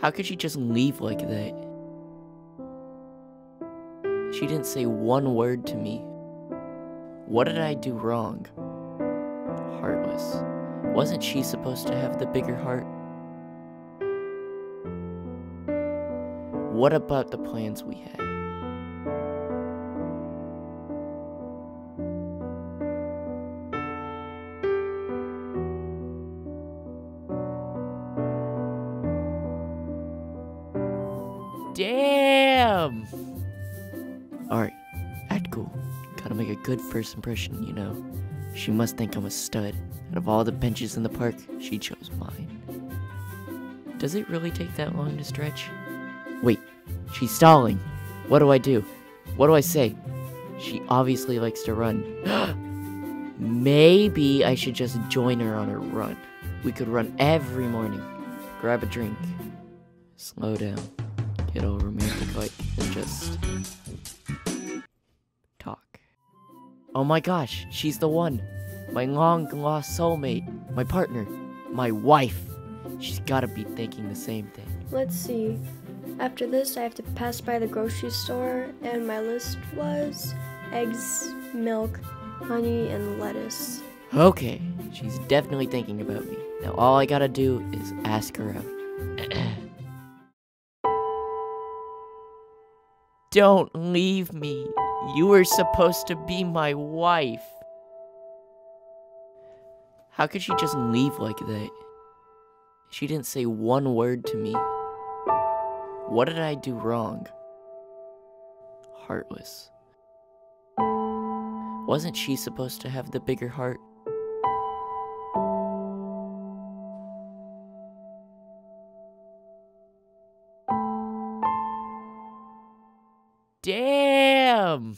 How could she just leave like that? She didn't say one word to me. What did I do wrong? Heartless. Wasn't she supposed to have the bigger heart? What about the plans we had? Damn! Alright, act cool. Gotta make a good first impression, you know. She must think I'm a stud. Out of all the benches in the park, she chose mine. Does it really take that long to stretch? Wait, she's stalling. What do I do? What do I say? She obviously likes to run. Maybe I should just join her on her run. We could run every morning. Grab a drink. Slow down. Get all romantic like and just talk. Oh my gosh, she's the one. My long lost soulmate. My partner. My wife. She's gotta be thinking the same thing. Let's see. After this, I have to pass by the grocery store, and my list was eggs, milk, honey, and lettuce. Okay, she's definitely thinking about me. Now all I gotta do is ask her out. Don't leave me. You were supposed to be my wife. How could she just leave like that? She didn't say one word to me. What did I do wrong? Heartless. Wasn't she supposed to have the bigger heart? damn.